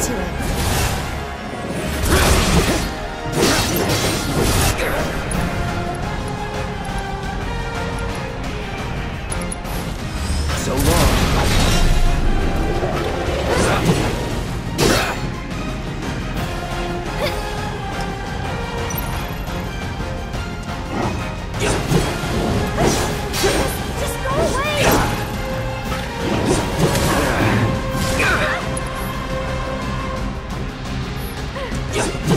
To it. So long. Stay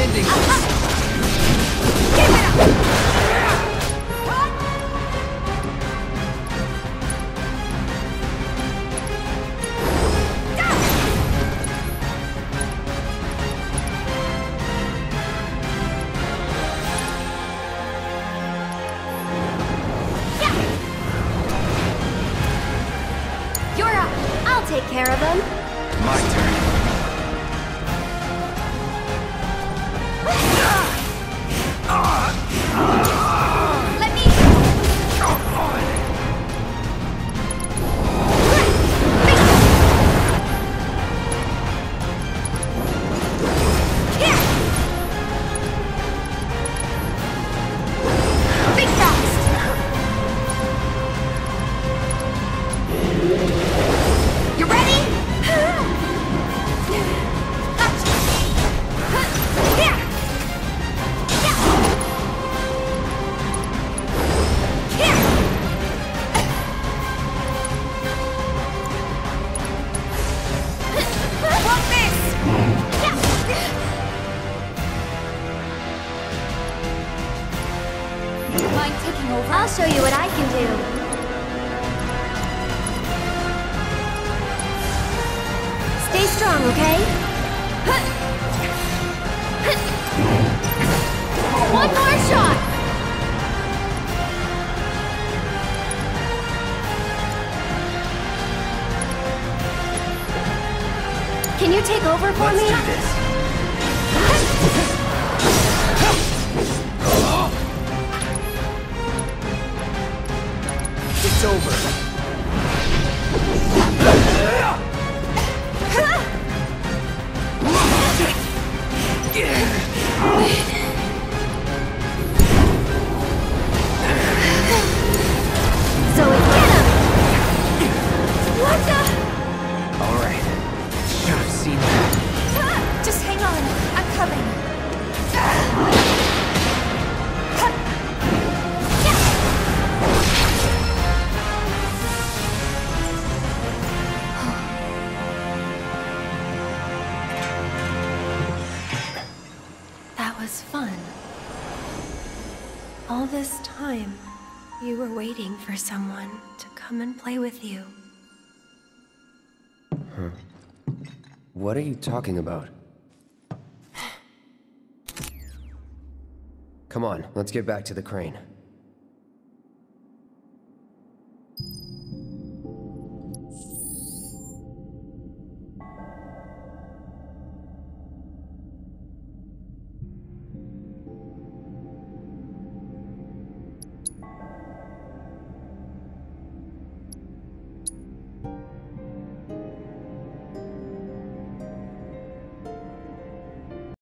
I'm ending this. You're up! I'll take care of them. My turn. I'll show you what I can do. Stay strong, okay? One more shot! Can you take over for Let's me? do this. fun. All this time, you were waiting for someone to come and play with you. Huh. What are you talking about? Come on, let's get back to the crane.